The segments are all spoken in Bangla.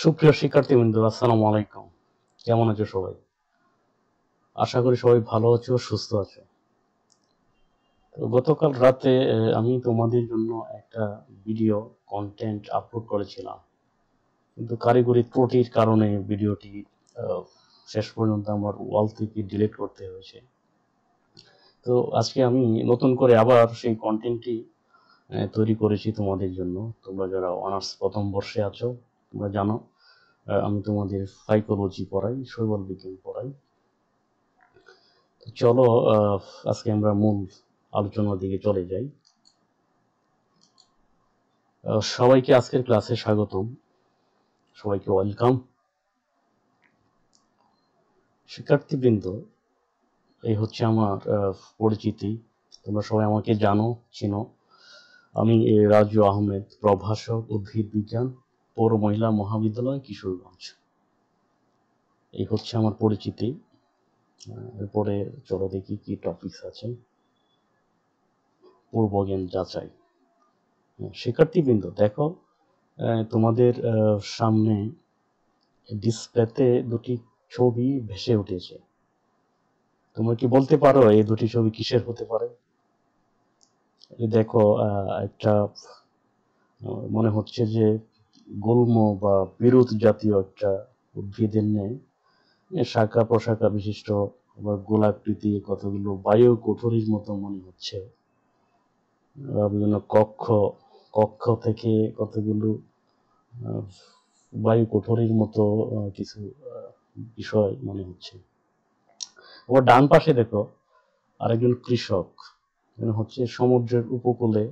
সুপ্রিয় শিক্ষার্থীবৃন্দ, আসসালামু আলাইকুম। কেমন আছো সবাই? আশা করি সবাই ভালো আছো, সুস্থ আছো। তো গতকাল রাতে আমি তোমাদের জন্য একটা ভিডিও কন্টেন্ট আপলোড করেছিলাম। কিন্তু কারিগরি ত্রুটির কারণে ভিডিওটি শেষ পর্যন্ত আমার ওয়াল থেকে ডিলিট করতে হয়েছে। তো আজকে আমি নতুন করে আবার সেই কন্টেন্টটি তৈরি করেছি তোমাদের জন্য। তোমরা যারা অনার্স প্রথম বর্ষে আছো, তোমরা জানো। আমি তোমাদের সাইকোলজি পড়াই শৈবাল বিজ্ঞান পড়াই চলো আজকে আমরা মূল আলোচনার দিকে চলে যাই। সবাইকে আজকের ক্লাসে স্বাগতম। সবাইকে ওয়েলকাম শিক্ষার্থীবৃন্দ, এই হচ্ছে আমার পরিচিতি। তোমরা সবাই আমাকে জানো, চিনো। আমি রাজু আহমেদ, প্রভাষক উদ্ভিদ বিজ্ঞান। পৌর মহিলা মহাবিদ্যালয় কিশোরগঞ্জ। এই হচ্ছে আমার পরিচিতি। এরপরে চলো দেখি কি টপিকস আছে। পূর্বজ্ঞান যাচাই। হ্যাঁ, শিক্ষার্থীবৃন্দ দেখো তোমাদের সামনে ডিসপ্লেতে দুটি ছবি ভেসে উঠেছে। তোমরা কি বলতে পারো এই দুটি ছবি কিসের হতে পারে? দেখো একটা মনে হচ্ছে যে গুল্ম বা বিরুৎ জাতীয় একটা উদ্ভিদের নেই শাখা প্রশাখা বিশিষ্ট আবার গোলাকৃতি, কতগুলো বায়ু কোঠরির মতো মনে হচ্ছে। বিভিন্ন কক্ষ কক্ষ থেকে কতগুলো বায়ু কোঠরির মতো কিছু বিষয় মনে হচ্ছে। আবার ডান পাশে দেখো, আরেকজন কৃষক হচ্ছে সমুদ্রের উপকূলে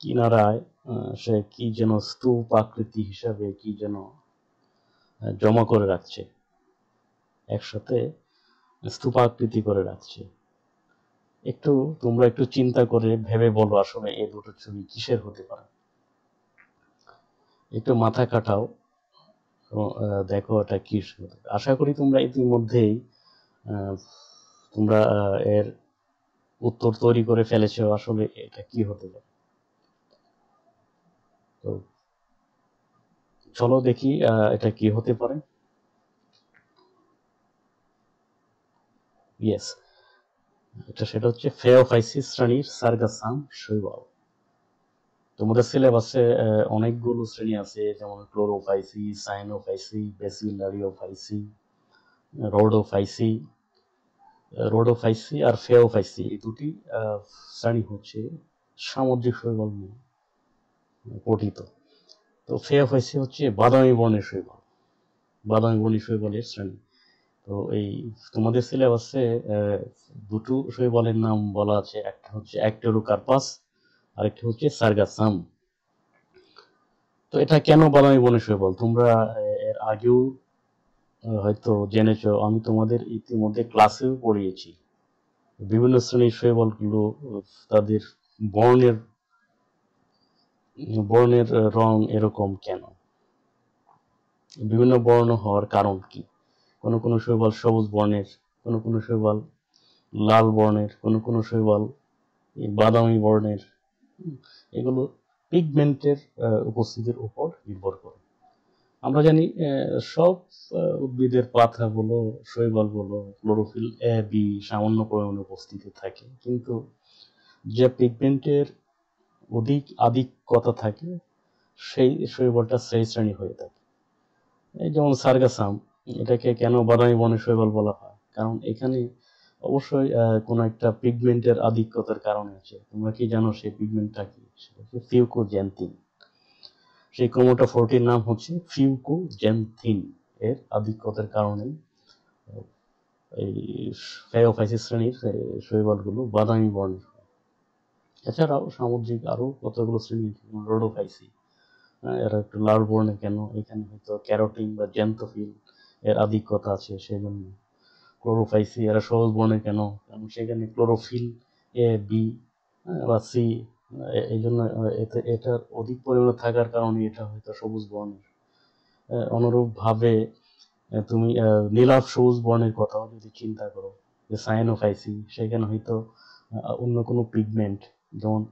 কিনারায় সে কি যেন স্তূপ আকৃতি হিসাবে কি যেন জমা করে রাখছে। একসাথে স্তূপাকৃতি করে রাখছে। একটু তোমরা একটু চিন্তা করে ভেবে বলো আসলে এই দুটো ছবি কিসের হতে পারে। একটু মাথা কাটাও। দেখো এটা কি আশা করি তোমরা ইতিমধ্যেই তোমরা এর উত্তর তৈরি করে ফেলেছো আসলে এটা কি হতে পারে। তো চলো দেখি এটা কি হতে পারে। ইয়েস এটা সেটা হচ্ছে ফেওফাইসিস শ্রেণির সার্গাসাম শৈবাল। তোমাদের সিলেবাসে অনেকগুলো শ্রেণি আছে, যেমন ক্লোরোফাইসি সাইনোফাইসি বেসিলারিওফাইসি রোডোফাইসি রোডোফাইসি আর ফেওফাইসি এই দুটি শ্রেণি হচ্ছে সামুদ্রিক শৈবাল নিয়ে। গঠিত। তো ফেওফাইসি হচ্ছে বাদামি বর্ণের শৈবাল। বাদামি বর্ণের শৈবালের শ্রেণি। তো এই তোমাদের সিলেবাসে দুটো শৈবালের নাম বলা আছে। একটা হচ্ছে অ্যাক্টেরোকার্পাস, আরেকটা হচ্ছে সার্গাসাম। তো এটা কেন বাদামি বনের শৈবাল? তোমরা এর আগেও হয়তো জেনেছো, আমি তোমাদের ইতিমধ্যে ক্লাসেও পড়িয়েছি। বিভিন্ন শ্রেণির শৈবালগুলো, তাদের বর্ণের বর্ণের রং এরকম কেন? বিভিন্ন বর্ণ হওয়ার কারণ কি? কোনো কোনো শৈবাল সবুজ বর্ণের, কোনো কোনো শৈবাল লাল বর্ণের, কোনো কোনো শৈবাল বাদামি বর্ণের। এগুলো পিগমেন্টের উপস্থিতির উপর নির্ভর করে। আমরা জানি সব উদ্ভিদের পাতা বলো শৈবাল বলো ক্লোরোফিল এ বি সামান্য পরিমাণে উপস্থিতি থাকে, কিন্তু যে পিগমেন্টের অধিক আধিক্যতা থাকে, সেই শৈবালটা সেই শ্রেণি হয়ে থাকে। এই যেমন সার্গাসাম, এটাকে কেন বাদামি বনের শৈবাল বলা হয়? কারণ এখানে অবশ্যই কোনো একটা পিগমেন্টের আধিক্যতার কারণে আছে। তোমরা কি জানো সেই পিগমেন্টটা কি? সেটা হচ্ছে ফিউকোজেন্থিন সেই ক্রোমোটোফোরটির নাম হচ্ছে ফিউকো ফিউকোজেন্থিন এর আধিক্যতার কারণে এই ফেওফাইসিস শ্রেণির শৈবালগুলো বাদামি বর্ণের। এছাড়াও সামুদ্রিক আরও কতগুলো শ্রেণি আছে, যেমন রোডোফাইসি এরা একটু লাল বর্ণের কেন? এখানে হয়তো ক্যারোটিন বা জেন্থোফিল এর আধিক্যতা আছে সেই জন্য ক্লোরোফাইসি এরা সবুজ বর্ণের কেন? কারণ সেখানে ক্লোরোফিল এ বি বা সি এই জন্য এতে এটার অধিক পরিমাণে থাকার কারণে এটা হয়তো সবুজ বর্ণের। অনুরূপভাবে তুমি নীলাভ সবুজ বর্ণের কথাও যদি চিন্তা করো যে সায়ানোফাইসি সেখানে হয়তো অন্য কোনো পিগমেন্ট যেমন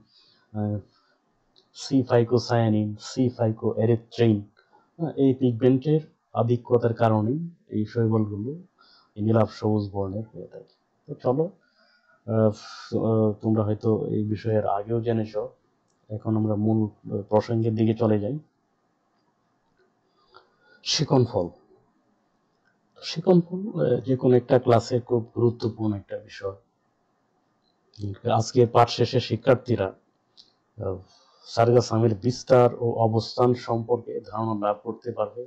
C phycocyanin C phycoerythrin হ্যাঁ, এই পিগমেন্টের আধিক্যতার কারণেই এই শৈবালগুলো নীলাভ সবুজ বর্ণের হয়ে থাকে। তো চলো তোমরা হয়তো এই বিষয়ের আগেও জেনেছ এখন আমরা মূল প্রসঙ্গের দিকে চলে যাই। শিকন ফল। শিকন ফল যে কোনো একটা ক্লাসে খুব গুরুত্বপূর্ণ একটা বিষয়। আজকের পাঠ শেষে শিক্ষার্থীরা আহ, সারগাস আমের বিস্তার ও অবস্থান সম্পর্কে ধারণা লাভ করতে পারবে।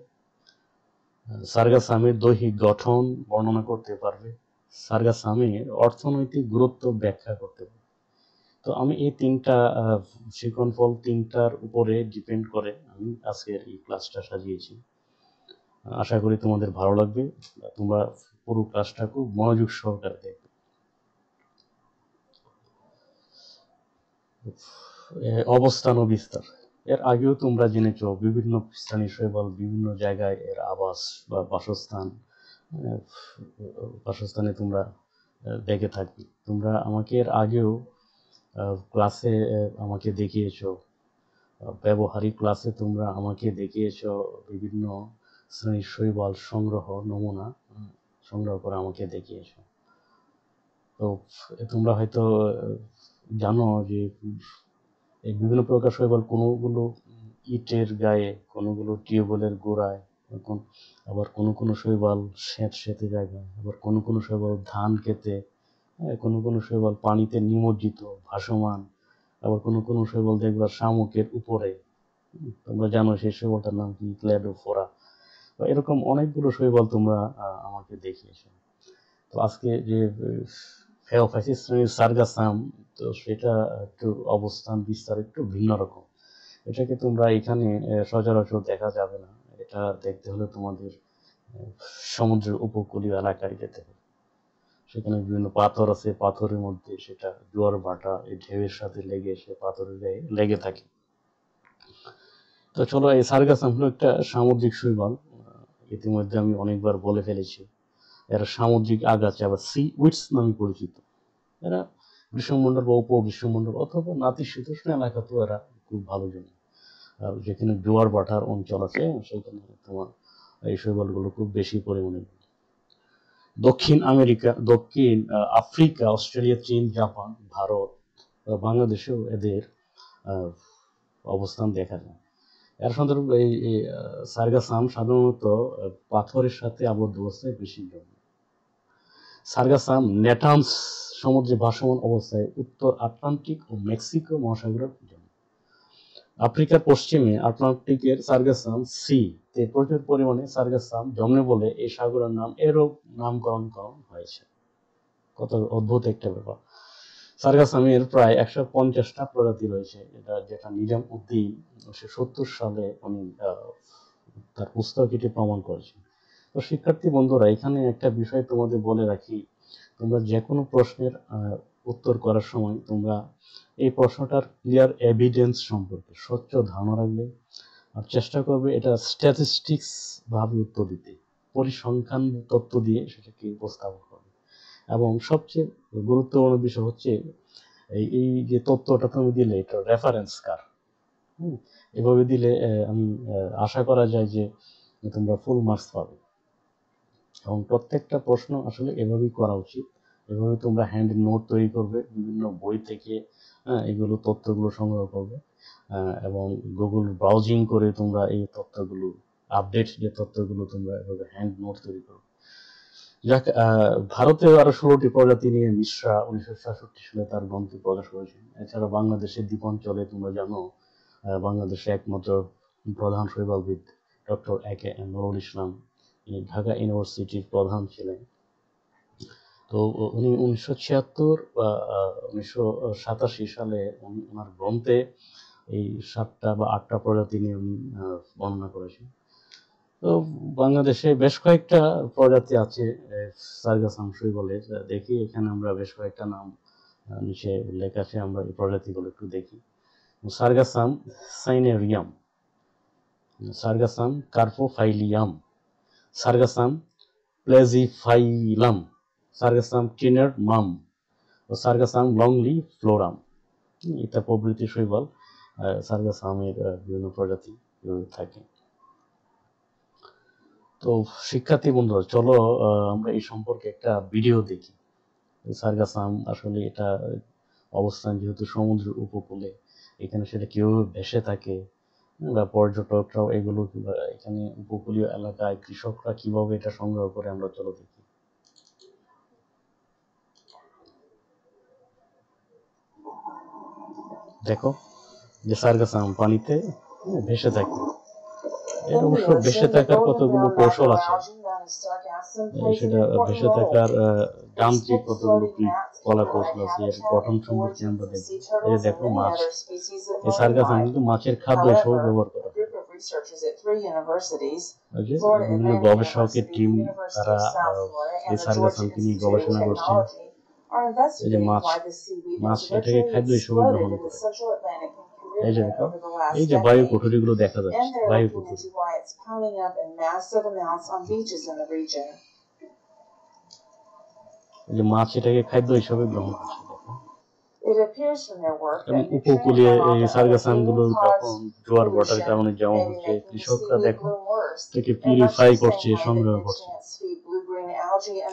সারগাস আমের দৈহিক গঠন বর্ণনা করতে পারবে। সারগাস আমের অর্থনৈতিক গুরুত্ব ব্যাখ্যা করতে পারবে। তো আমি এই তিনটা আহ, ফল তিনটার উপরে ডিপেন্ড করে আমি আজকের এই ক্লাসটা সাজিয়েছি। আশা করি তোমাদের ভালো লাগবে। তোমরা পুরো ক্লাসটা খুব মনোযোগ সহকারে দেখবে। অবস্থান ও বিস্তার। এর আগেও তোমরা জেনেছ, বিভিন্ন স্থানীয় শৈবাল, বিভিন্ন জায়গায় এর আবাস বা বাসস্থান বাসস্থানে তোমরা দেখে থাকবে। তোমরা আমাকে এর আগেও ক্লাসে আমাকে দেখিয়েছো ব্যবহারিক ক্লাসে তোমরা আমাকে দেখিয়েছো বিভিন্ন শ্রেণির শৈবাল সংগ্রহ, নমুনা সংগ্রহ করে আমাকে দেখিয়েছো। তো তোমরা হয়তো জানো যে এই বিভিন্ন প্রকার শৈবাল কোনোগুলো ইটের গায়ে কোনোগুলো টিউবওয়েলের গোড়ায় এখন আবার কোনো কোনো শৈবাল স্যাঁত স্যাঁতে জায়গায় আবার কোনো কোনো শৈবাল ধান খেতে হ্যাঁ, কোনো কোনো শৈবাল পানিতে নিমজ্জিত ভাসমান আবার কোনো কোনো শৈবাল দেখবা শামুকের উপরে। তোমরা জানো সেই শৈবালটার নাম কি? ক্ল্যাডোফোরা তো এরকম অনেকগুলো শৈবাল তোমরা আমাকে দেখিয়েছো। তো আজকে যে শ্রেণির সার্গাসাম তো সেটা একটু অবস্থান, বিস্তার একটু ভিন্ন রকম। এটাকে তোমরা এখানে সচরাচর দেখা যাবে না। এটা দেখতে হলে তোমাদের সমুদ্রের উপকূলীয় এলাকায় যেতে হবে। সেখানে বিভিন্ন পাথর আছে, পাথরের মধ্যে সেটা জোয়ার ভাটা, এই ঢেউয়ের সাথে লেগে সে পাথরের লেগে থাকে। তো চলো, এই সার্গাসাম হলো একটা সামুদ্রিক শৈবাল। ইতিমধ্যে আমি অনেকবার বলে ফেলেছি। এরা সামুদ্রিক আগাছা বা সি উইটস নামে পরিচিত। এরা গ্রীষ্মমণ্ডল বা উপ গ্রীষ্মমণ্ডল অথবা নাতিশীতোষ্ণ এলাকাতেও এরা খুব ভালো জন্য আর যেখানে জোয়ার ভাটার অঞ্চল আছে সেখানে তোমার এই শৈবালগুলো খুব বেশি পরিমাণে। দক্ষিণ আমেরিকা, দক্ষিণ আফ্রিকা, অস্ট্রেলিয়া, চীন, জাপান, ভারত বাংলাদেশেও এদের অবস্থান দেখা যায়। এর সন্দর্ভ এই সার্গাসাম সাধারণত পাথরের সাথে আবদ্ধ অবস্থায় বেশি জন্মে সার্গাসাম নেটামস সমুদ্রে ভাসমান অবস্থায় উত্তর আটলান্টিক ও মেক্সিকো মহাসাগরের জন্মে আফ্রিকার পশ্চিমে আটলান্টিকের সার্গাসাম সি তে প্রচুর পরিমাণে সার্গাসাম জন্মে বলে এই সাগরের নাম, এরূপ নামকরণ করা হয়েছে। কত অদ্ভুত একটা ব্যাপার। সার্গাসামের প্রায় একশো পঞ্চাশটা প্রজাতি রয়েছে, এটা যেটা নিজাম উদ্দিন উনিশশো সত্তর সালে উনি তার পুস্তক এটি প্রমাণ করেছেন। তো শিক্ষার্থী বন্ধুরা, এখানে একটা বিষয় তোমাদের বলে রাখি। তোমরা যে কোনো প্রশ্নের উত্তর করার সময় তোমরা এই প্রশ্নটার ক্লিয়ার এভিডেন্স সম্পর্কে স্বচ্ছ ধারণা রাখবে আর চেষ্টা করবে এটা স্ট্যাটিস্টিক্স ভাবে উত্তর দিতে। পরিসংখ্যান তত্ত্ব দিয়ে সেটাকে উপস্থাপন করবে। এবং সবচেয়ে গুরুত্বপূর্ণ বিষয় হচ্ছে এই এই যে তত্ত্বটা তুমি দিলে এটা রেফারেন্স কার হুম, এভাবে দিলে আমি আশা করা যায় যে তোমরা ফুল মার্কস পাবে। এবং প্রত্যেকটা প্রশ্ন আসলে এভাবেই করা উচিত। এভাবে তোমরা হ্যান্ড নোট তৈরি করবে বিভিন্ন বই থেকে হ্যাঁ, এগুলো তথ্যগুলো সংগ্রহ করবে এবং গুগল ব্রাউজিং করে তোমরা এই তথ্যগুলো আপডেট যে তথ্যগুলো তোমরা এভাবে হ্যান্ড নোট তৈরি করবে যাক ভারতে আরও ষোলোটি প্রজাতি নিয়ে মিশ্রা উনিশশো সাতষট্টি সালে তার গ্রন্থে প্রকাশ করেছেন এছাড়া বাংলাদেশের দ্বীপাঞ্চলে তোমরা জানো বাংলাদেশে একমাত্র প্রধান শৈবালবিদ doctor A K M Nurul Islam. Dhaka ইউনিভার্সিটির প্রধান ছিলেন। তো উনি উনিশশো ছিয়াত্তর বা উনিশশো সাতাশি সালে উনি ওনার গ্রন্থে এই সাতটা বা আটটা প্রজাতি নিয়ে উনি বর্ণনা করেছেন। তো বাংলাদেশে বেশ কয়েকটা প্রজাতি আছে সার্গাসাম শৈবালের আহ, দেখি এখানে আমরা বেশ কয়েকটা নাম নিচে উল্লেখ আছে আমরা এই প্রজাতিগুলো একটু দেখি। Sargassum cinereum Sargassum carpophyllum. Sargassum plagiophyllum Sargassum tenerrimum ও সার্গাসাম লংলি ফ্লোরাম এটা প্রভৃতি শৈবাল সার্গাসামের বিভিন্ন প্রজাতি থাকে। তো, শিক্ষার্থী বন্ধুরা, চলো আমরা এই সম্পর্কে একটা ভিডিও দেখি। সার্গাসাম আসলে এটা অবস্থান যেহেতু সমুদ্রের উপকূলে, এখানে সেটা কীভাবে ভেসে থাকে বা পর্যটকরাও এগুলো এখানে উপকূলীয় এলাকায় কৃষকরা কীভাবে এটা সংগ্রহ করে আমরা চলো দেখি। দেখো যে সার্গাসাম পানিতে ভেসে থাকে। এর অবশ্য ভেসে থাকার কতগুলো কৌশল আছে? সেটা ভেসে থাকার যান্ত্রিক কতগুলো কি? কলা কৌশল আছে, এর গঠন সম্পর্কে আমরা দেখব। এই দেখো, মাছ। এই সার্গাসাম কিন্তু মাছের খাদ্য হিসেবে ব্যবহার করা গবেষকের টিম, তারা এই নিয়ে গবেষণা এই যে মাছ মাছ এটাকে খাদ্য হিসেবে গ্রহণ করে। এই যে দেখো, এই যে বায়ু দেখা যাচ্ছে, বায়ু কুঠুরি। যে মাছ এটাকে খাদ্য হিসেবে গ্রহণ করছে উপকূলীয় এই সার্গাসানগুলো যখন জোয়ার ভাটার কারণে যেমন হচ্ছে কৃষকরা দেখো থেকে পিউরিফাই করছে সংগ্রহ করছে।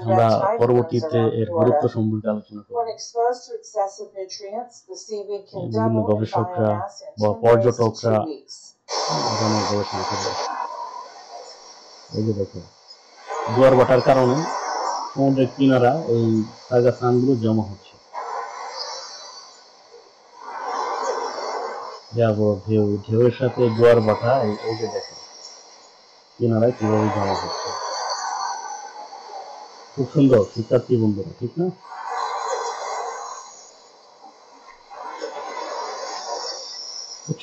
আমরা পরবর্তীতে এর গুরুত্ব সম্পর্কে আলোচনা করব। বিভিন্ন গবেষকরা বা পর্যটকরা গবেষণা করবে। এই যে দেখো জোয়ার ভাটার কারণে সমুদ্রের কিনারা এই সার্গাসানগুলো জমা হচ্ছে। ঢেউ, ঢেউয়ের সাথে জোয়ার ভাটা এই যে দেখো কিনারায় কীভাবে জমা হচ্ছে। খুব সুন্দর শিক্ষার্থী বন্ধুরা, ঠিক না?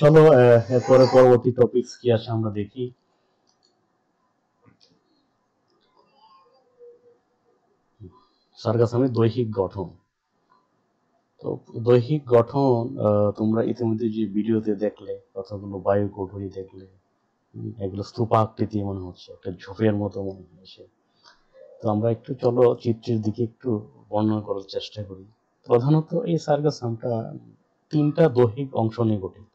চলো এরপরে পরবর্তী টপিকস কি আছে আমরা দেখি। সার্গাসামের দৈহিক গঠন। তো দৈহিক গঠন তোমরা ইতিমধ্যে যে ভিডিওতে দেখলে কতগুলো বায়ু কোঠরি দেখলে এগুলো স্তূপাকৃতি মনে হচ্ছে, একটা ঝোপের মতো মনে হয়েছে তো আমরা একটু চলো চিত্রের দিকে একটু বর্ণনা করার চেষ্টা করি। প্রধানত এই সার্গাসামটা তিনটা দৈহিক অংশ নিয়ে গঠিত।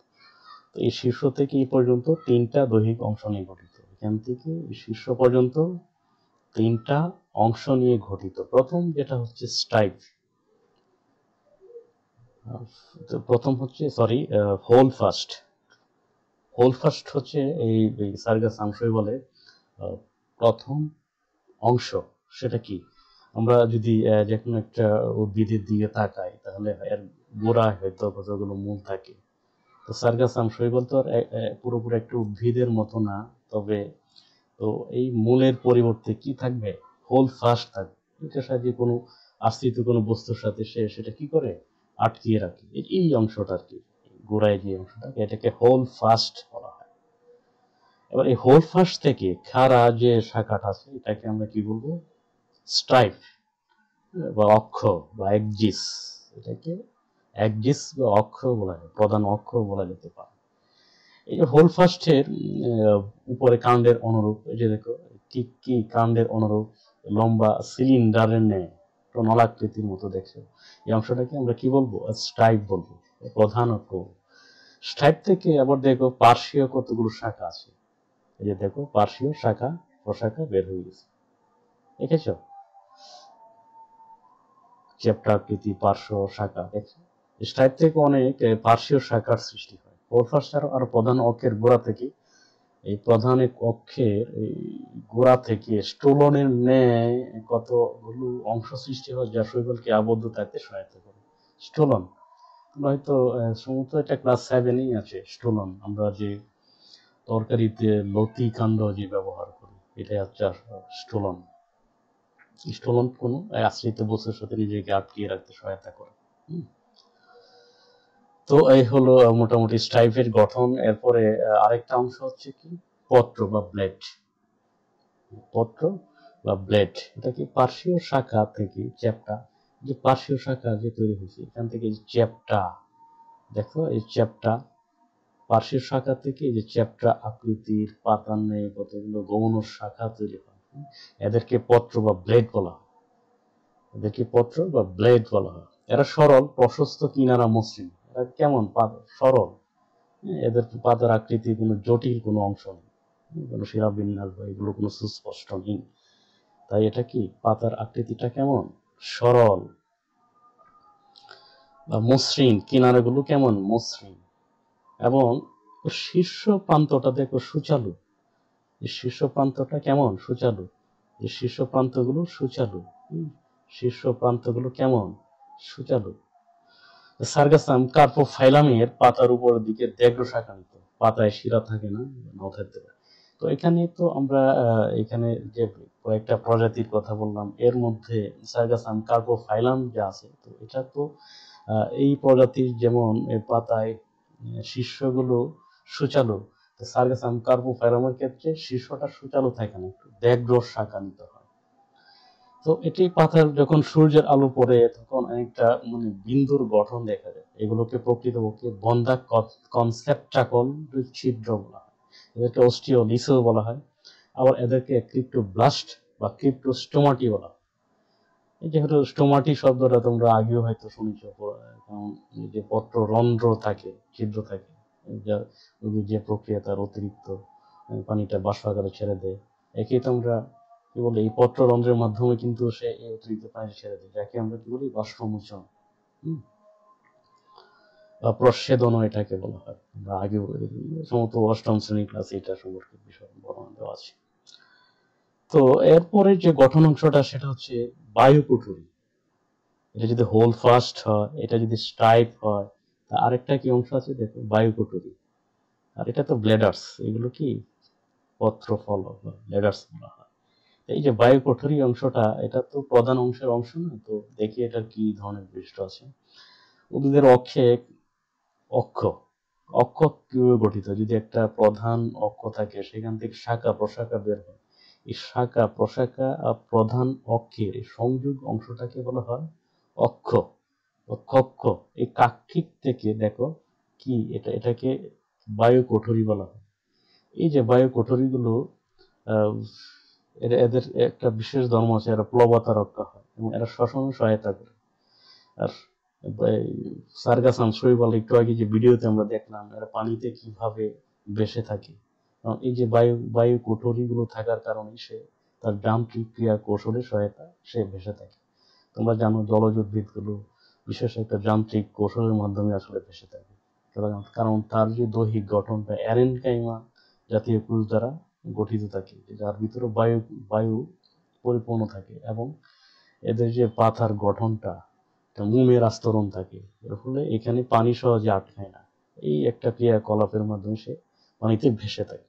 তো এই শীর্ষ থেকে এই পর্যন্ত তিনটা দৈহিক অংশ নিয়ে গঠিত। এখান থেকে শীর্ষ পর্যন্ত তিনটা অংশ নিয়ে গঠিত। প্রথম যেটা হচ্ছে স্টাইপ প্রথম হচ্ছে sorry holdfast holdfast হচ্ছে এই সার্গাস অংশই বলে প্রথম অংশ। সেটা কি? আমরা যদি যে কোনো একটা উদ্ভিদের দিকে তাকাই, তাহলে এর গোড়ায় হয়তো কতগুলো মূল থাকে। তো সার্গাস আমশৈবল তো আর এ- এ- পুরোপুরি একটা উদ্ভিদের মতো না, তবে তো এই মূলের পরিবর্তে কি থাকবে? হোল ফাস্ট থাকবে। এটার সাহায্যে কোনো আশ্রিত কোনো বস্তুর সাথে সে সেটা কি করে? আটকিয়ে রাখে। এই- অংশটা আর কি গোড়ায় যে অংশটা এটাকে হোল ফাস্ট বলা হয়। এবার এই হোল ফাস্ট থেকে খাড়া যে শাখাটা আছে, এটাকে আমরা কি বলব? স্ট্রাইপ বা অক্ষ বা একজিস, এটাকে একজিস বা অক্ষ বলা হয় প্রধান অক্ষ বলা যেতে পারে। এই যে হোল ফাস্টের উপরে কাণ্ডের অনুরূপ, এই যে দেখো, ঠিক কি কাণ্ডের অনুরূপ, লম্বা সিলিন্ডারের ন্যায় নলাকৃতির মতো দেখছ। এই অংশটাকে আমরা কি বলব? স্ট্রাইপ বলব, প্রধান অক্ষ স্ট্রাইপ থেকে আবার দেখো, পার্শ্বীয় কতগুলো শাখা আছে। এই যে দেখো, পার্শ্বীয় শাখা, প্রশাখা বের হয়ে গেছে। দেখেছ? চ্যাপ্টা আকৃতি, পার্শ্ব শাখা, দেখছ? স্ট্রাইপ থেকে অনেক পার্শ্বীয় শাখার সৃষ্টি হয় আর প্রধান অক্ষের গোড়া থেকে, এই প্রধান অক্ষের গোড়া থেকে স্টোলনের ন্যায় কতগুলো অংশ সৃষ্টি হয় যা শৈবালকে আবদ্ধ থাকতে সহায়তা করে। স্টোলন। হয়তো সম্ভবত এটা ক্লাস সেভেনেই আছে, স্টোলন। আমরা যে তরকারিতে লতি কাণ্ড যে ব্যবহার করি এটাই হচ্ছে স্টোলন। স্টোলন কোনো আশ্রিত বস্তুর সাথে নিজেকে আটকিয়ে রাখতে সহায়তা করে। হুম। তো এই হলো মোটামুটি স্ট্রাইপের গঠন। এরপরে আরেকটা অংশ হচ্ছে কি? পত্র বা ব্লেড। পত্র বা ব্লেড। এটা কি পার্শ্বীয় শাখা থেকে চ্যাপ্টা? যে পার্শ্বীয় শাখা যে তৈরি হয়েছে, এখান থেকে চ্যাপ্টা, দেখো, এই চ্যাপ্টা, পার্শ্বীয় শাখা থেকে যে চ্যাপ্টা আকৃতির পাতার নেই, কতগুলো গৌণ শাখা তৈরি হয়। এদেরকে পত্র বা ব্লেড বলা হয়। এদেরকে পত্র বা ব্লেড বলা হয়। এরা সরল, প্রশস্ত কিনারা মসৃণ। এরা কেমন পা- সরল? হ্যাঁ, এদের পাতার আকৃতি কোনো জটিল কোনো অংশ নেই। কোনো শিরাবিন্যাস বা এগুলো কোনো সুস্পষ্ট নেই। তাই এটা কি পাতার আকৃতিটা কেমন? সরল। বা মসৃণ কিনারাগুলো কেমন? মসৃণ। এবং শীর্ষ প্রান্তটা দেখো সুচালু। শীর্ষ প্রান্তটা কেমন? সুচালু। শীর্ষ প্রান্তগুলো সুচালু। শীর্ষ প্রান্তগুলো কেমন? সুচালু। সার্গাসাম কার্পোফাইলামের পাতার উপরের দিকে দেগ্র শাখান্বিত পাতায় শিরা থাকে না থাকতে পারে। তো এখানে তো আমরা এখানে যে কয়েকটা প্রজাতির কথা বললাম, এর মধ্যে সার্গাসাম কার্পোফাইলাম যে আছে, তো এটা তো এই প্রজাতির যেমন পাতায় শীর্ষগুলো সুচালু সার্গাসাম কার্পোফাইলামের ক্ষেত্রে শীর্ষটা সুচালু থাকে না, একটু দেগ্র শাখান্বিত হয় তো এটি পাতার যখন সূর্যের আলো পড়ে, তখন অনেকটা মানে বিন্দুর গঠন দেখা যায়। এগুলোকে প্রকৃতপক্ষে বন্ধা কনসেপ্টাকল ছিদ্র বলা হয় এদেরকে অস্টিওলিসও বলা হয়। আবার এদেরকে ক্রিপ্টোব্লাস্ট বা ক্রিপ্টোস্টোমাটি বলা হয়। যেহেতু স্টোমাটি শব্দটা তোমরা আগেও হয়তো শুনেছ কারণ যে পত্র রন্ধ্র থাকে, ছিদ্র থাকে, যা যে প্রক্রিয়া, তার অতিরিক্ত পানিটা বাষ্প আকারে ছেড়ে দেয়। একে তোমরা কি বলে, এই পত্ররন্ধ্রের মাধ্যমে কিন্তু সে এই অতিরিক্ত পানি ছেড়ে দেয়, যাকে আমরা কি বলি, বাষ্পমোচন। বা প্রচ্ছেদনও এটাকে বলা হয়। আমরা আগে সম্ভবত অষ্টম শ্রেণি ক্লাসে এটা সম্পর্কে বিষয় বর্ণনা দেওয়া আছে। তো এরপরে যে গঠন অংশটা, সেটা হচ্ছে বায়ুকুঠুরি। এটা যদি হোল ফাস্ট হয়, এটা যদি স্ট্রাইপ হয়, তা আরেকটা কি অংশ আছে, দেখো বায়ু বায়ুকুঠুরি। আর এটা তো ব্লেডার্স, এগুলো কি? পত্র ফল ব্লেডার্স বলা হয়। এই যে বায়ু কোঠরি অংশটা, এটা তো প্রধান অংশের অংশ না, তো দেখি এটা কি ধরনের বৈশিষ্ট্য আছে। উদ্ভিদের অক্ষে অক্ষ অক্ষ কীভাবে গঠিত? যদি একটা প্রধান অক্ষ থাকে, সেখান থেকে শাখা, প্রশাখা বের হয়। এই শাখা, প্রশাখা আর প্রধান অক্ষের সংযোগ অংশটাকে বলা হয় অক্ষ কক্ষ এই কাক্ষিক থেকে দেখো কি, এটা, এটাকে বায়ু কোঠরি বলা হয়। এই যে বায়ু কোঠরিগুলো এরা এদের একটা বিশেষ ধর্ম আছে, এরা প্লবতা রক্ষা হয় এবং এরা শ্বসন সহায়তা করে। আর সার্গাসাম শৈবাল, একটু আগে যে ভিডিওতে আমরা দেখলাম, এরা পানিতে কীভাবে ভেসে থাকে। এই যে বায়ু বায়ু কোঠরিগুলো থাকার কারণে সে তার যান্ত্রিক ক্রিয়া কৌশলের সহায়তা, সে ভেসে থাকে। তোমরা জানো জলজ উদ্ভিদগুলো বিশেষ একটা যান্ত্রিক কৌশলের মাধ্যমে আসলে ভেসে থাকে। কারণ- তার যে দৈহিক গঠনটা অ্যারেনকাইমা জাতীয় কোষ দ্বারা গঠিত থাকে, যার ভিতরে বায়ু বায়ু পরিপূর্ণ থাকে এবং এদের যে পাতার গঠনটা মোমের আস্তরণ থাকে। এর ফলে এখানে পানি সহজে আটকায় না। এই একটা ক্রিয়াকলাপের মাধ্যমে সে পানিতে ভেসে থাকে।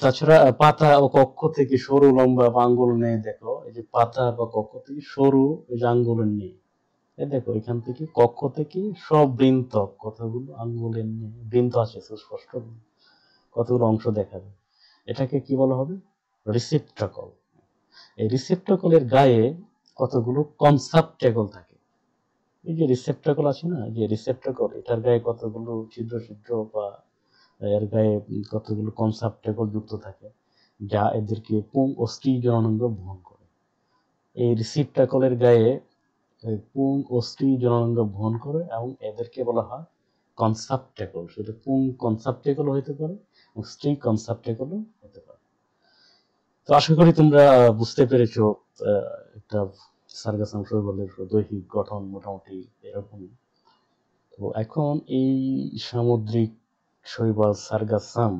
তাছাড়া পাতা ও কক্ষ থেকে সরু লম্বা আঙ্গুল নেই দেখো। এই যে পাতা বা কক্ষ থেকে সরু যে আঙ্গুলের নেই এই দেখো, এখান থেকে কক্ষ থেকে সব বৃন্তক কতগুলো আঙ্গুলের নেই বৃন্ত আছে, সুস্পষ্ট কতগুলো অংশ দেখা যায়। এটাকে কি বলা হবে? রিসেপ্টাকল এই রিসেপ্টাকলের গায়ে কতগুলো কনসাপ্টেকল থাকে। এই যে রিসেপ্টাকল আছে না যে রিসেপ্টাকল এটার গায়ে কতগুলো ছিদ্র ছিদ্র বা এর গায়ে কতগুলো কনসাপ্টেকল যুক্ত থাকে, যা এদেরকে পুং স্ত্রী জননাঙ্গ বহন করে। এই রিসিপ্টাকলের গায়ে পুং স্ত্রী জননাঙ্গ বহন করে এবং এদেরকে বলা হয় কনসাপ্টেকল সেটা পুং কনসাপ্টেকল হইতে পারে এবং স্ত্রী কনসাপ্টেকলও হতে পারে। তো আশা করি তোমরা বুঝতে পেরেছ একটা সার্গাসাম শৈবালের দৈহিক গঠন মোটামুটি এরকমই তো এখন এই সামুদ্রিক শৈবাল সার্গাসাম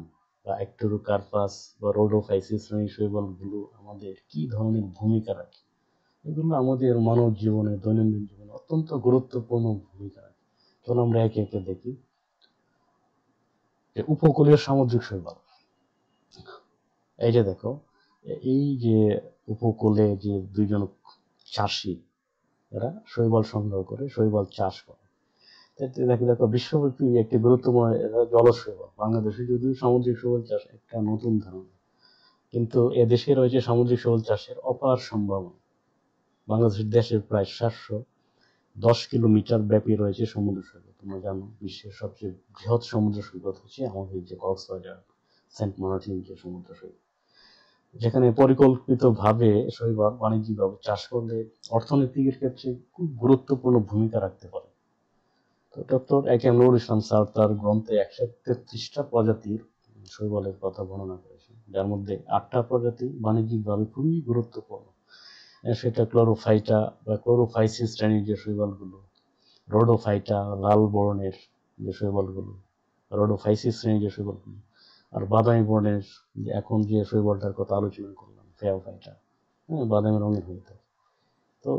বা অ্যাক্টোরোকার্পাস বা রোডোফাইসিস শ্রেণির শৈবালগুলো আমাদের কি ধরনের ভূমিকা রাখে? এগুলো আমাদের মানব জীবনে, দৈনন্দিন জীবনে অত্যন্ত গুরুত্বপূর্ণ ভূমিকা রাখে। চলো আমরা একে একে দেখি। যে উপকূলীয় সামুদ্রিক শৈবাল এই যে দেখো এই যে উপকূলে যে দুইজন চাষি, এরা শৈবাল সংগ্রহ করে, শৈবাল চাষ করে। দেখো দেখো, বিশ্বব্যাপী একটি গুরুত্বপূর্ণ জলশৈবাল। বাংলাদেশে যদিও সামুদ্রিক শৈবাল চাষ একটা নতুন ধারণা কিন্তু এদেশে রয়েছে সামুদ্রিক শৈবাল চাষের অপার সম্ভাবনা। বাংলাদেশের দেশের প্রায় সাতশো দশ কিলোমিটার ব্যাপী রয়েছে সমুদ্র সৈকত, তোমরা জানো, বিশ্বের সবচেয়ে বৃহৎ সমুদ্র সৈকত হচ্ছে আমাদের যে কক্সবাজার, সেন্ট মার্টিন যে সমুদ্র সৈকত। যেখানে পরিকল্পিতভাবে শৈবাল বাণিজ্যিকভাবে চাষ করলে অর্থনীতির ক্ষেত্রে খুব গুরুত্বপূর্ণ ভূমিকা রাখতে পারে। তো doctor A K Nurul Islam sir তার গ্রন্থে একশো তেত্রিশটা প্রজাতির শৈবালের কথা বর্ণনা করেছেন, যার মধ্যে আটটা প্রজাতি বাণিজ্যিকভাবে খুবই গুরুত্বপূর্ণ। সেটা ক্লোরোফাইটা বা ক্লোরোফাইসিস শ্রেণির যে শৈবালগুলো রোডোফাইটা লাল বর্ণের যে শৈবালগুলো রোডোফাইসিস শ্রেণির যে শৈবালগুলো, আর বাদামি বর্ণের এখন যে শৈবালটার কথা আলোচনা করলাম ফেওফাইটা হ্যাঁ বাদামি রঙের হয়ে থাকে। তো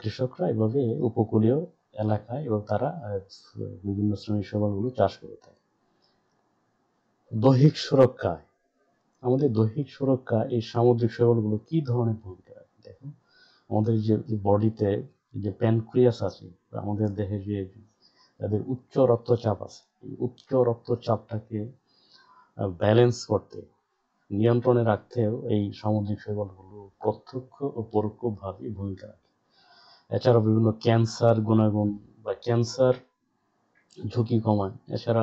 কৃষকরা এভাবে উপকূলীয় এলাকায় এবং তারা বিভিন্ন শ্রেণির শৈবালগুলো চাষ করে থাকে। দৈহিক সুরক্ষায়, আমাদের দৈহিক সুরক্ষা এই সামুদ্রিক শৈবালগুলো কি ধরনের ভূমিকা রাখে দেখো। আমাদের যে বডিতে যে প্যানক্রিয়াস আছে আমাদের দেহে যে তাদের উচ্চ রক্তচাপ আছে উচ্চ রক্তচাপটাকে ব্যালেন্স করতে, নিয়ন্ত্রণে রাখতেও এই সামুদ্রিক শৈবালগুলো প্রত্যক্ষ ও পরোক্ষভাবে ভূমিকা রাখে। এছাড়া বিভিন্ন ক্যান্সার গুণাগুণ বা ক্যান্সার ঝুঁকি কমায়। এছাড়া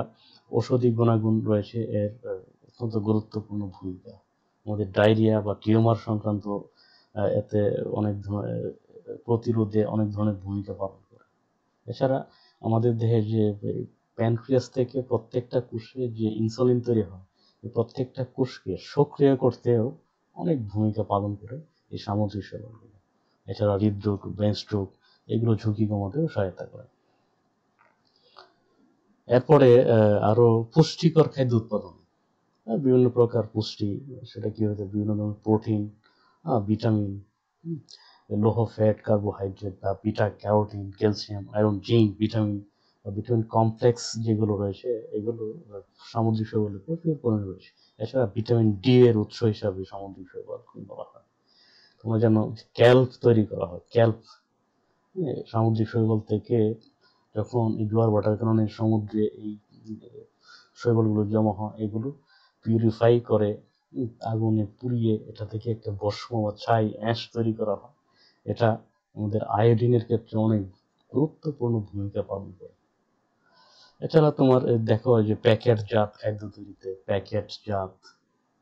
ঔষধি গুণাগুণ রয়েছে, এর অত্যন্ত গুরুত্বপূর্ণ ভূমিকা। আমাদের ডায়রিয়া বা টিউমার সংক্রান্ত এতে অনেক ধরনের প্রতিরোধে অনেক ধরনের ভূমিকা পালন করে। এছাড়া আমাদের দেহে যে প্যানক্রিয়াস থেকে প্রত্যেকটা কোষে যে ইনসুলিন তৈরি হয় প্রত্যেকটা কোষকে সক্রিয় করতেও অনেক ভূমিকা পালন করে এই সামুদ্রিক সেবনগুলো এছাড়া হৃদরোগ, ব্রেন স্ট্রোক, এগুলো ঝুঁকি কমাতেও সহায়তা করে। এরপরে আরও পুষ্টিকর খাদ্য উৎপাদন। বিভিন্ন প্রকার পুষ্টি, সেটা কি হতে, বিভিন্ন ধরনের প্রোটিন ভিটামিন লোহ ফ্যাট কার্বোহাইড্রেট বা beta carotene calcium iron zinc vitamin বা ভিটামিন কমপ্লেক্স যেগুলো রয়েছে, এগুলো সামুদ্রিক শৈবালে প্রচুর পরিমাণে রয়েছে। এছাড়া ভিটামিন ডি এর উৎস হিসাবে সামুদ্রিক শৈবাল বলা হয়। তোমরা যেন ক্যাল্প তৈরি করা হয় ক্যাল্প সামুদ্রিক শৈবাল থেকে যখন জোয়ার ভাটার কারণে সমুদ্রে এই শৈবালগুলো জমা হয়, এগুলো পিউরিফাই করে আগুনে পুড়িয়ে এটা থেকে একটা ভস্ম বা ছাই অ্যাশ তৈরি করা হয়। এটা আমাদের আয়োডিনের ক্ষেত্রে অনেক গুরুত্বপূর্ণ ভূমিকা পালন করে। এছাড়া তোমার দেখো যে প্যাকেট জাত, খাদ্য তৈরিতে প্যাকেট জাত,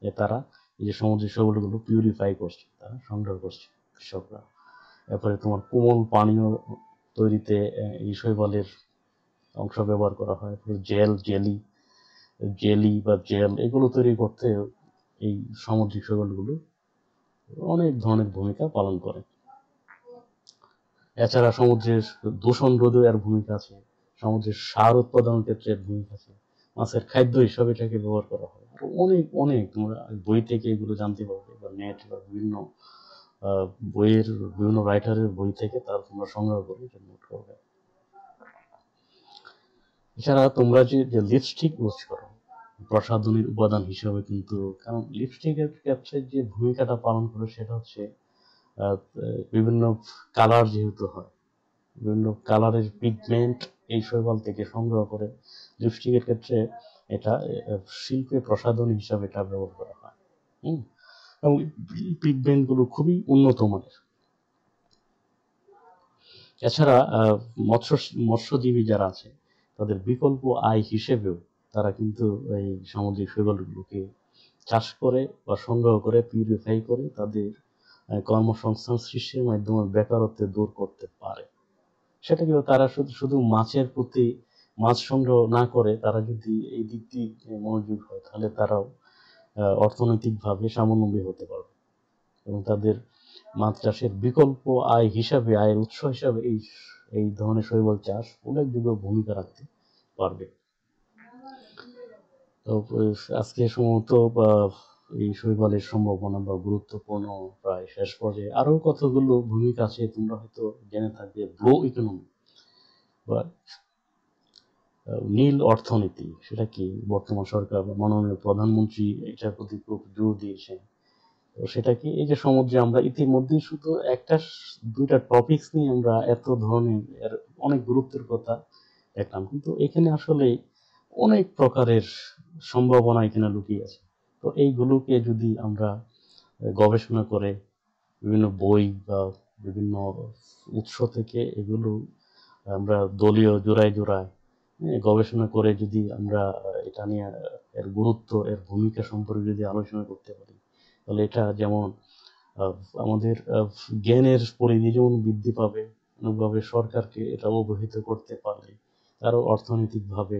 এ, তারা এই যে সমুদ্রের শৈবালগুলো পিউরিফাই করছে, তারা সংগ্রহ করছে কৃষকরা। এরপরে তোমার কোমল পানীয় তৈরিতে এই শৈবালের অংশ ব্যবহার করা হয়। জেল, জেলি জেলি বা জেল, এগুলো তৈরি করতে এই সামুদ্রিক শৈবালগুলো অনেক ধরনের ভূমিকা পালন করে। এছাড়া সমুদ্রের দূষণ রোধে এর ভূমিকা আছে, সমুদ্রের সার উৎপাদনের ক্ষেত্রে ভূমিকা আছে, মাছের খাদ্য হিসাবে এটাকে ব্যবহার করা হয়। অনেক অনেক তোমরা বই থেকে এগুলো জানতে পারবে বা নেট বা বিভিন্ন বইয়ের বিভিন্ন রাইটারের বই থেকে তার তোমরা সংগ্রহ করে এটা নোট করবে। এছাড়া তোমরা যে লিপস্টিক ইউজ করো প্রসাধনীর উপাদান হিসাবে কিন্তু, কারণ লিপস্টিকের ক্ষেত্রে যে ভূমিকাটা পালন করে সেটা হচ্ছে বিভিন্ন কালার যেহেতু হয়, বিভিন্ন কালারের পিগমেন্ট এই শৈবাল থেকে সংগ্রহ করে লিপস্টিকের ক্ষেত্রে এটা শিল্পে প্রসাধনী হিসাবে এটা ব্যবহার করা হয়, হুম? এবং পিগমেন্টগুলো খুবই উন্নত মানের। এছাড়া মৎস্য, মৎস্যজীবী যারা আছে, তাদের বিকল্প আয় হিসেবেও তারা কিন্তু এই সামুদ্রিক শৈবালগুলোকে চাষ করে বা সংগ্রহ করে, পিউরিফাই করে তাদের কর্মসংস্থান সৃষ্টির মাধ্যমে বেকারত্ব দূর করতে পারে। সেটা কিন্তু তারা শুধু শুধু মাছের প্রতি মাছ সংগ্রহ না করে, তারা যদি এই দিক দিয়ে মনোযোগ হয়, তাহলে তারাও অর্থনৈতিকভাবে স্বাবলম্বী হতে পারবে। এবং তাদের মাছ চাষের বিকল্প আয় হিসাবে, আয়ের উৎস হিসাবে এই এই ধরনের শৈবাল চাষ উল্লেখযোগ্য ভূমিকা রাখতে পারবে। তো আজকে সম্ভবত এই শৈবালের সম্ভাবনা বা গুরুত্বপূর্ণ প্রায় শেষ পর্যায়ে। আরও কতগুলো ভূমিকা আছে তোমরা হয়তো জেনে থাকবে। ব্লু ইকোনমি, বা, নীল অর্থনীতি, সেটা কি? বর্তমান সরকার বা মাননীয় প্রধানমন্ত্রী এটার প্রতি খুব জোর দিয়েছেন তো সেটা কি? এই যে সমুদ্রে আমরা ইতিমধ্যে শুধু একটা, দুইটা টপিকস নিয়ে আমরা এত ধরনের অনেক গুরুত্বের কথা দেখলাম। কিন্তু এখানে আসলে অনেক প্রকারের সম্ভাবনা এখানে লুকিয়ে আছে। তো এইগুলোকে যদি আমরা গবেষণা করে বিভিন্ন বই বা বিভিন্ন উৎস থেকে এগুলো আমরা দলীয় জোড়ায় জোড়ায় গবেষণা করে যদি আমরা এটা নিয়ে, এর গুরুত্ব, এর ভূমিকা সম্পর্কে যদি আলোচনা করতে পারি, তাহলে এটা যেমন আমাদের জ্ঞানের পরিধি যেমন বৃদ্ধি পাবে, অনুভাবে সরকারকে এটা অবহিত করতে পারলে, তারও অর্থনৈতিকভাবে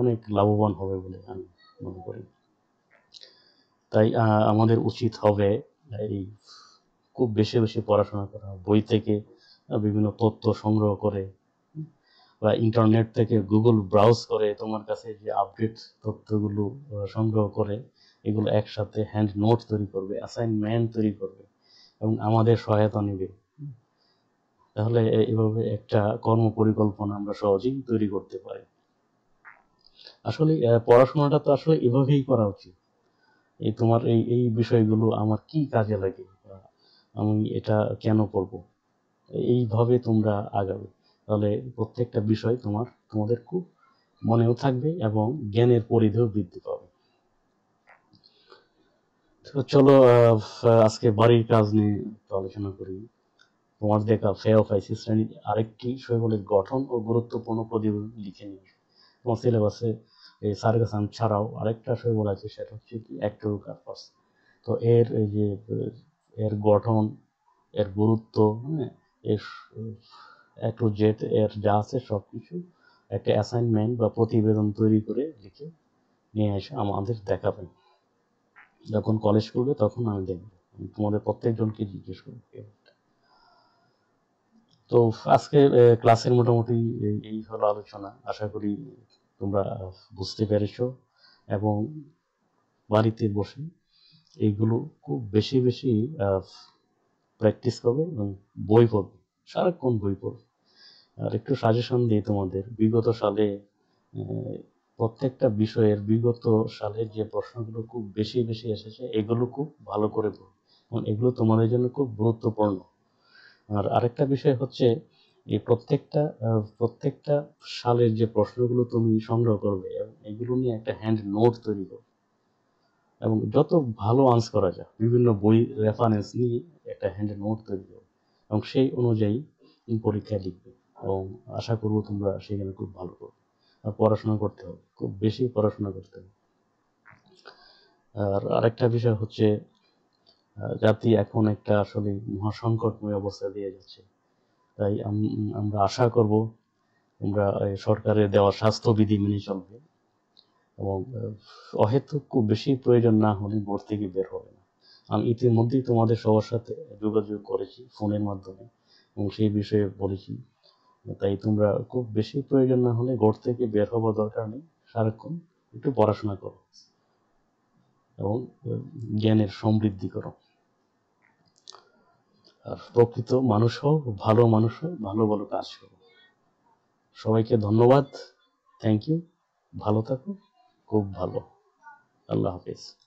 অনেক লাভবান হবে বলে আমি মনে করি। তাই আমাদের উচিত হবে এই খুব বেশি বেশি পড়াশোনা করা, বই থেকে বিভিন্ন তথ্য সংগ্রহ করে, বা ইন্টারনেট থেকে গুগল ব্রাউজ করে তোমার কাছে যে আপডেট তথ্যগুলো সংগ্রহ করে, এগুলো একসাথে হ্যান্ড নোট তৈরি করবে, অ্যাসাইনমেন্ট তৈরি করবে, এবং আমাদের সহায়তা নেবে। তাহলে এভাবে একটা কর্ম পরিকল্পনা আমরা সহজেই তৈরি করতে পারি। আসলে পড়াশোনাটা তো আসলে এভাবেই করা উচিত। এই তোমার এই এই বিষয়গুলো আমার কি কাজে লাগে? আমি এটা কেন করব? এইভাবে তোমরা আগাবে। তাহলে প্রত্যেকটা বিষয় তোমার, তোমাদের খুব মনেও থাকবে এবং জ্ঞানের পরিধিও বৃদ্ধি পাবে। তো চলো আজকে বাড়ির কাজ নিয়ে একটু আলোচনা করি। তোমার দেখা ফে শ্রেণির আরেকটি শৈবলের গঠন ও গুরুত্বপূর্ণ প্রতিবেদন লিখে নিয়ে তোমার সিলেবাসে এই সার্গাসান ছাড়াও আরেকটা শৈবল আছে, সেটা হচ্ছে কি অ্যাক্টর কার্পাস তো এর এই যে, এর গঠন, এর গুরুত্ব হ্যাঁ এর টু জেড এর যা আছে সব কিছু একটা অ্যাসাইনমেন্ট বা প্রতিবেদন তৈরি করে লিখে নিয়ে এসে আমাদের দেখাবেন। যখন কলেজ করবে তখন আমি দেখব। তোমাদের প্রত্যেকজনকে জিজ্ঞেস করব। তো আজকে ক্লাসের মোটামুটি এই- হলো আলোচনা। আশা করি তোমরা বুঝতে পেরেছ এবং বাড়িতে বসে এইগুলো খুব বেশি বেশি প্র্যাকটিস করবে এবং বই পড়বে, সারাক্ষণ বই পড়বে। আর একটু সাজেশন দিই তোমাদের, বিগত সালে প্রত্যেকটা বিষয়ের বিগত সালের যে প্রশ্নগুলো খুব বেশি বেশি এসেছে, এগুলো খুব ভালো করে পড়বে এবং এগুলো তোমাদের জন্য খুব গুরুত্বপূর্ণ। আর আরেকটা বিষয় হচ্ছে, এই প্রত্যেকটা প্রত্যেকটা সালের যে প্রশ্নগুলো তুমি সংগ্রহ করবে এবং এগুলো নিয়ে একটা হ্যান্ড নোট তৈরি করবে এবং যত ভালো আনস করা যায় বিভিন্ন বই রেফারেন্স নিয়ে একটা হ্যান্ড নোট তৈরি করবে এবং সেই অনুযায়ী পরীক্ষায় লিখবে। এবং আশা করব তোমরা সেখানে খুব ভালো করবে। আর পড়াশোনা করতে হবে, খুব বেশি পড়াশোনা করতে হবে। আর আরেকটা বিষয় হচ্ছে জাতি এখন একটা আসলে মহাসংকটময় অবস্থা দিয়ে যাচ্ছে। তাই আমরা আশা করব এই সরকারের দেওয়া স্বাস্থ্যবিধি মেনে চলবে এবং অহেতুক খুব বেশি প্রয়োজন না হলে বোর্ড থেকে বের হবে না। আমি ইতিমধ্যেই তোমাদের সবার সাথে যোগাযোগ করেছি ফোনের মাধ্যমে এবং সেই বিষয়ে বলেছি। তাই তোমরা খুব বেশি প্রয়োজন না হলে ঘর থেকে বের হওয়ার দরকার নেই। সারাক্ষণ একটু পড়াশোনা করো এবং জ্ঞানের সমৃদ্ধি করো। প্রকৃত মানুষ হোক ভালো মানুষ হোক ভালো ভালো কাজ করো। সবাইকে ধন্যবাদ। থ্যাংক ইউ ভালো থাকো। খুব ভালো। আল্লাহ হাফিজ।